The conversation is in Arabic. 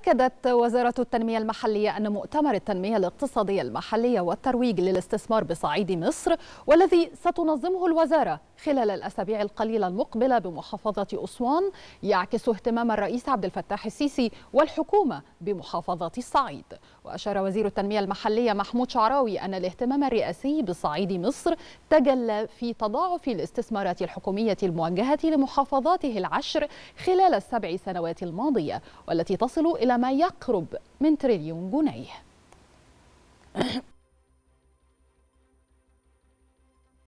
أكدت وزارة التنمية المحلية أن مؤتمر التنمية الاقتصادية المحلية والترويج للاستثمار بصعيد مصر والذي ستنظمه الوزارة خلال الأسابيع القليلة المقبلة بمحافظة أسوان يعكس اهتمام الرئيس عبد الفتاح السيسي والحكومة بمحافظة الصعيد. وأشار وزير التنمية المحلية محمود شعراوي أن الاهتمام الرئاسي بصعيد مصر تجلى في تضاعف الاستثمارات الحكومية الموجهة لمحافظاته العشر خلال السبع سنوات الماضية والتي تصل إلى ما يقرب من تريليون جنيه.